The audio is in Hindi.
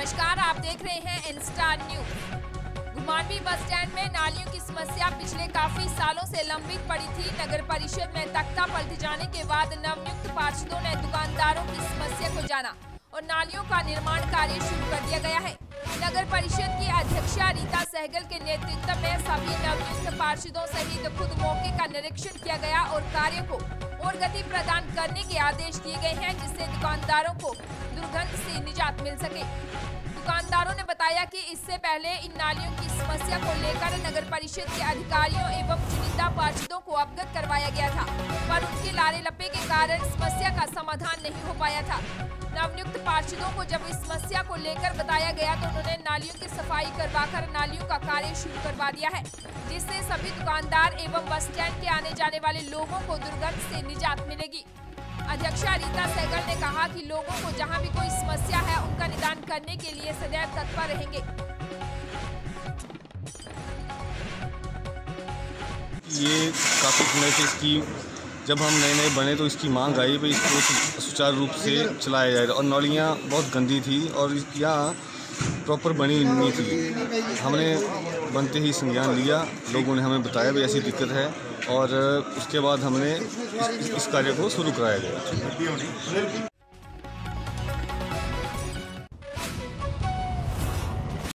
नमस्कार, आप देख रहे हैं इंस्टा न्यूज़। घुमानवी बस स्टैंड में नालियों की समस्या पिछले काफ़ी सालों से लंबित पड़ी थी। नगर परिषद में तख्ता पलट जाने के बाद नवनियुक्त पार्षदों ने दुकानदारों की समस्या को जाना और नालियों का निर्माण कार्य शुरू कर दिया गया है। नगर परिषद की अध्यक्षा रीता सहगल के नेतृत्व में सभी नवनियुक्त पार्षदों सहित खुद मौके का निरीक्षण किया गया और कार्य को और गति प्रदान करने के आदेश दिए गए हैं, जिससे दुकानदारों को दुर्गंध ऐसी निजात मिल सके। दुकानदारों ने बताया कि इससे पहले इन नालियों की समस्या को लेकर नगर परिषद के अधिकारियों एवं चुनिंदा पार्षदों को अवगत करवाया गया था, पर उनके लारे लपे के कारण समस्या का समाधान नहीं हो पाया था। नवनियुक्त पार्षदों को जब इस समस्या को लेकर बताया गया तो उन्होंने नालियों की सफ़ाई करवाकर नालियों का कार्य शुरू करवा दिया है, जिससे सभी दुकानदार एवं बस स्टैंड के आने जाने वाले लोगों को दुर्गंध से निजात मिलेगी। अध्यक्षा रीता सहगल ने कहा कि लोगों को जहाँ भी कोई समस्या है करने के लिए सदैव तत्पर रहेंगे। ये काफ़ी समय से इसकी जब हम नए नए बने तो इसकी मांग आई भाई इसको सुचारू रूप से चलाया जाए। और नौलियाँ बहुत गंदी थी और यहाँ प्रॉपर बनी नहीं थी। हमने बनते ही संज्ञान लिया लोगों ने हमें बताया भी ऐसी दिक्कत है और उसके बाद हमने इस, इस कार्य को शुरू कराया गया।